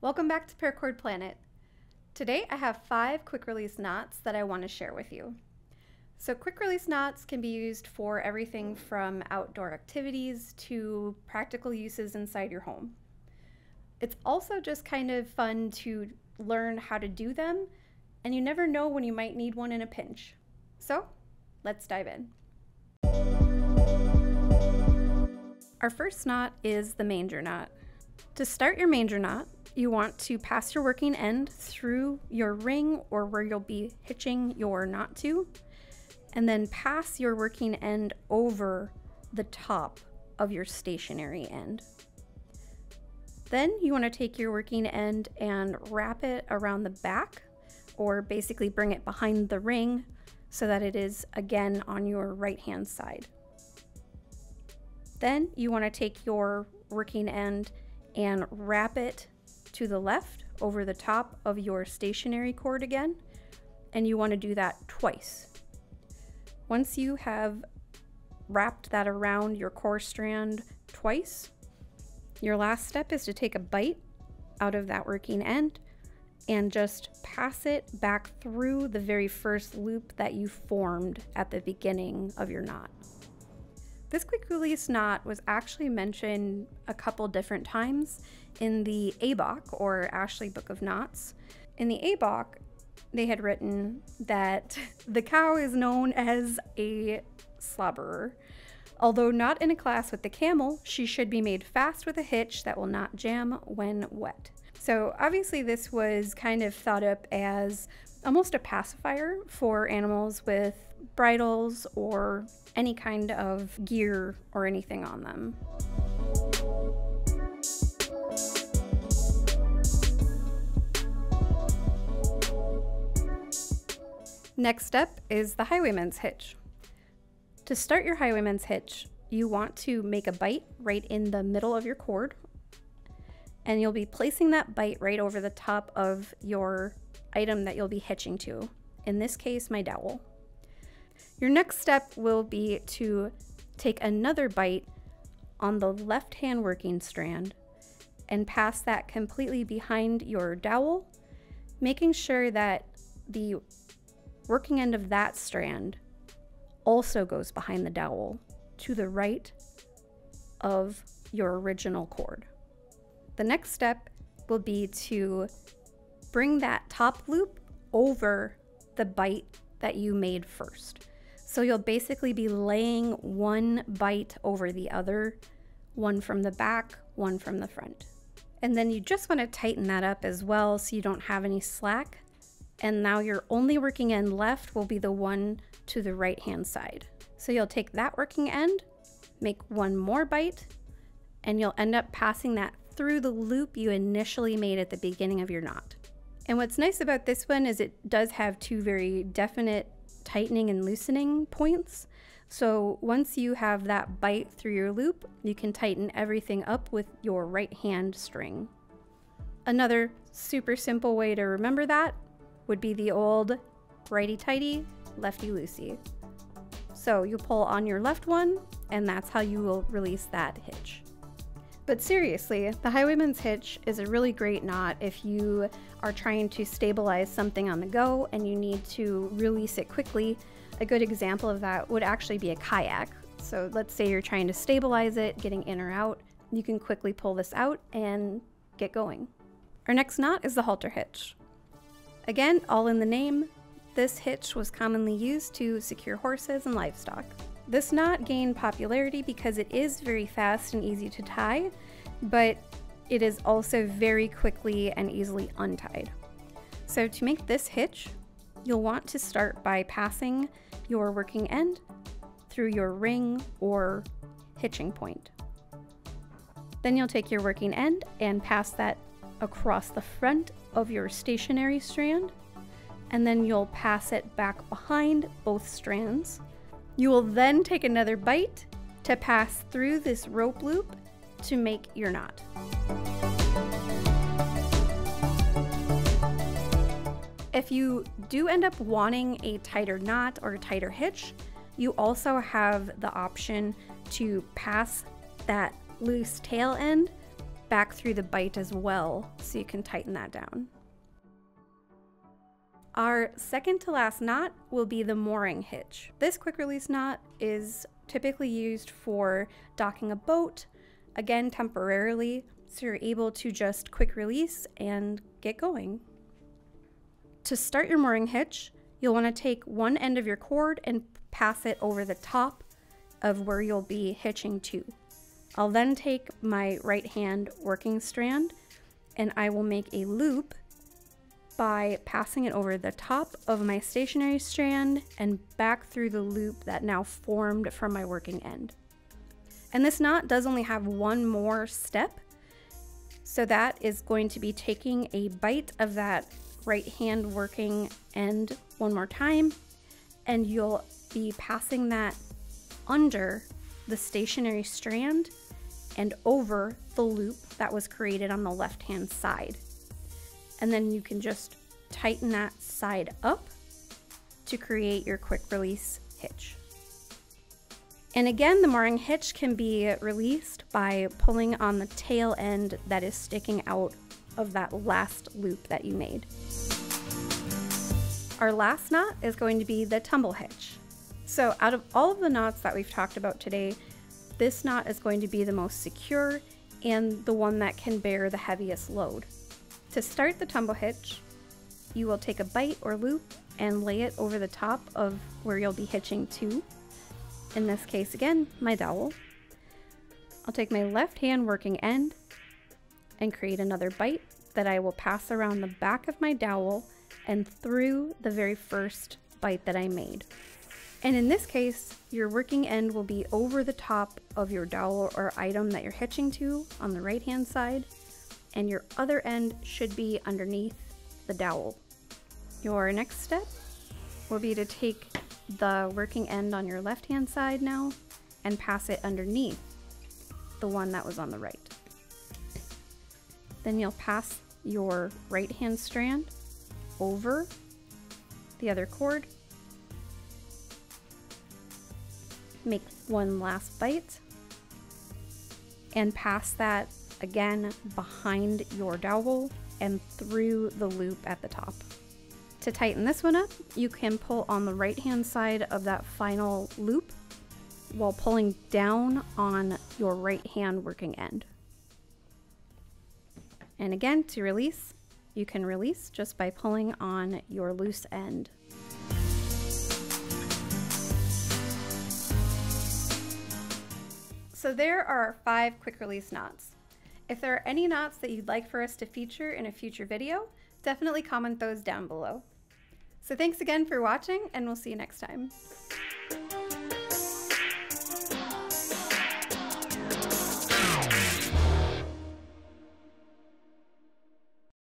Welcome back to Paracord Planet. Today I have five quick release knots that I want to share with you. So quick release knots can be used for everything from outdoor activities to practical uses inside your home. It's also just kind of fun to learn how to do them and you never know when you might need one in a pinch. So let's dive in. Our first knot is the manger knot. To start your manger knot, you want to pass your working end through your ring or where you'll be hitching your knot to, and then pass your working end over the top of your stationary end. Then you want to take your working end and wrap it around the back or basically bring it behind the ring so that it is again on your right hand side. Then you want to take your working end and wrap it to the left over the top of your stationary cord again, and you want to do that twice. Once you have wrapped that around your core strand twice, your last step is to take a bite out of that working end and just pass it back through the very first loop that you formed at the beginning of your knot. This quick release knot was actually mentioned a couple different times in the ABOK or Ashley Book of Knots. In the ABOK, they had written that the cow is known as a slobberer. Although not in a class with the camel, she should be made fast with a hitch that will not jam when wet. So obviously this was kind of thought up as almost a pacifier for animals with bridles or any kind of gear or anything on them. Next up is the highwayman's hitch. To start your highwayman's hitch, you want to make a bite right in the middle of your cord, and you'll be placing that bite right over the top of your item that you'll be hitching to. In this case, my dowel. Your next step will be to take another bite on the left hand working strand and pass that completely behind your dowel, making sure that the working end of that strand also goes behind the dowel to the right of your original cord. The next step will be to bring that top loop over the bite that you made first. So you'll basically be laying one bite over the other, one from the back, one from the front. And then you just want to tighten that up as well so you don't have any slack and now your only working end left will be the one to the right hand side. So you'll take that working end, make one more bite, and you'll end up passing that through the loop you initially made at the beginning of your knot. And what's nice about this one is it does have two very definite tightening and loosening points. So once you have that bite through your loop, you can tighten everything up with your right hand string. Another super simple way to remember that would be the old righty-tighty, lefty-loosey. So you pull on your left one, and that's how you will release that hitch. But seriously, the Highwayman's Hitch is a really great knot if you are trying to stabilize something on the go and you need to release it quickly. A good example of that would actually be a kayak. So let's say you're trying to stabilize it, getting in or out, you can quickly pull this out and get going. Our next knot is the halter hitch. Again, all in the name, this hitch was commonly used to secure horses and livestock. This knot gained popularity because it is very fast and easy to tie, but it is also very quickly and easily untied. So to make this hitch, you'll want to start by passing your working end through your ring or hitching point. Then you'll take your working end and pass that across the front of your stationary strand, and then you'll pass it back behind both strands. You will then take another bite to pass through this rope loop to make your knot. If you do end up wanting a tighter knot or a tighter hitch, you also have the option to pass that loose tail end back through the bite as well so you can tighten that down. Our second to last knot will be the mooring hitch. This quick release knot is typically used for docking a boat, again temporarily, so you're able to just quick release and get going. To start your mooring hitch, you'll want to take one end of your cord and pass it over the top of where you'll be hitching to. I'll then take my right hand working strand and I will make a loop by passing it over the top of my stationary strand and back through the loop that now formed from my working end. And this knot does only have one more step, so that is going to be taking a bite of that right hand working end one more time, and you'll be passing that under the stationary strand and over the loop that was created on the left hand side. And then you can just tighten that side up to create your quick release hitch. And again, the mooring hitch can be released by pulling on the tail end that is sticking out of that last loop that you made. Our last knot is going to be the tumble hitch. So out of all of the knots that we've talked about today, this knot is going to be the most secure and the one that can bear the heaviest load. To start the tumble hitch, you will take a bite or loop and lay it over the top of where you'll be hitching to. In this case again, my dowel. I'll take my left hand working end and create another bite that I will pass around the back of my dowel and through the very first bite that I made. And in this case, your working end will be over the top of your dowel or item that you're hitching to on the right hand side, and your other end should be underneath the dowel. Your next step will be to take the working end on your left hand side now and pass it underneath the one that was on the right. Then you'll pass your right hand strand over the other cord. Make one last bite and pass that again behind your dowel and through the loop at the top. To tighten this one up, you can pull on the right hand side of that final loop while pulling down on your right hand working end. And again, to release, you can release just by pulling on your loose end. So there are five quick release knots. If there are any knots that you'd like for us to feature in a future video, definitely comment those down below. So thanks again for watching and we'll see you next time.